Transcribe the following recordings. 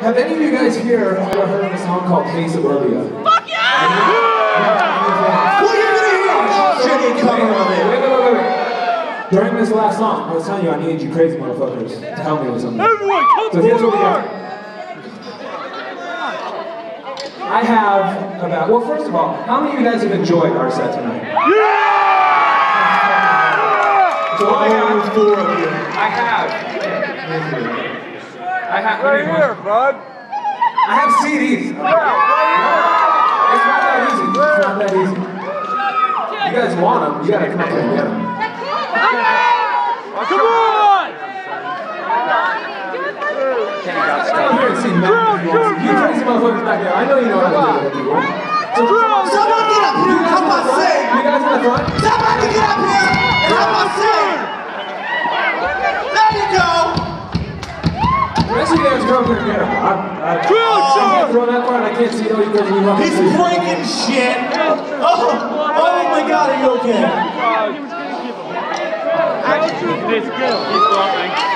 Have any of you guys here ever heard of a song called Hey Suburbia? Fuck yeah! Well, you're gonna hear a shitty cover of it. wait, wait, wait. During this last song, I was telling you I needed you crazy motherfuckers to help me with something. Everyone, come So here's what we got. I have about, well, first of all, how many of you guys have enjoyed our set tonight? Yeah! So I have, four of you. I have, I have, Right here, bud. I have CDs. It's not that easy. It's not that easy. You guys want them, you gotta come up here and get them. Come on! Come here and see Matt. if you want to. You crazy motherfuckers back there, I know you know how to do it. people. So, Someone get up here and help us sing. you guys in the front? Somebody get up here and help us sing. There you go. The rest of you guys go up here and get. I, I, Drill I oh, can't throw that far and I can't see all you guys when you. He's breaking shit. Oh, oh my God, are you okay? Let's go. Keep going.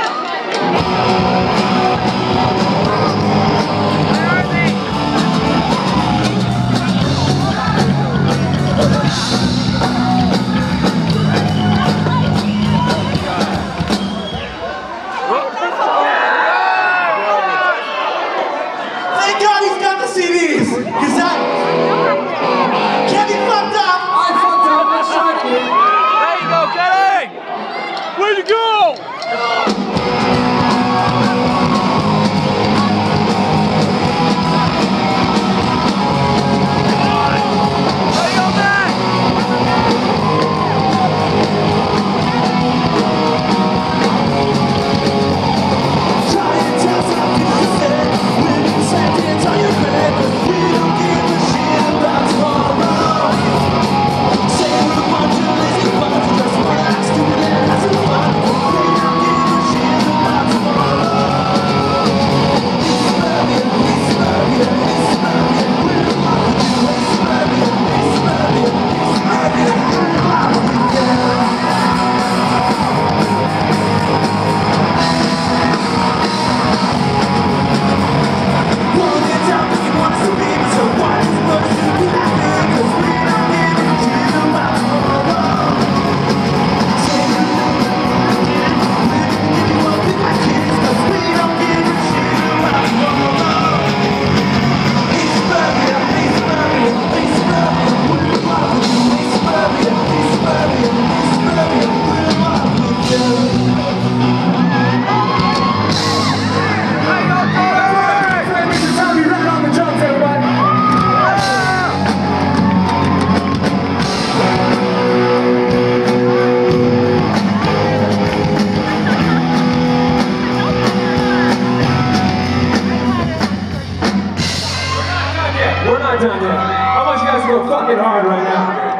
fucking hard right now.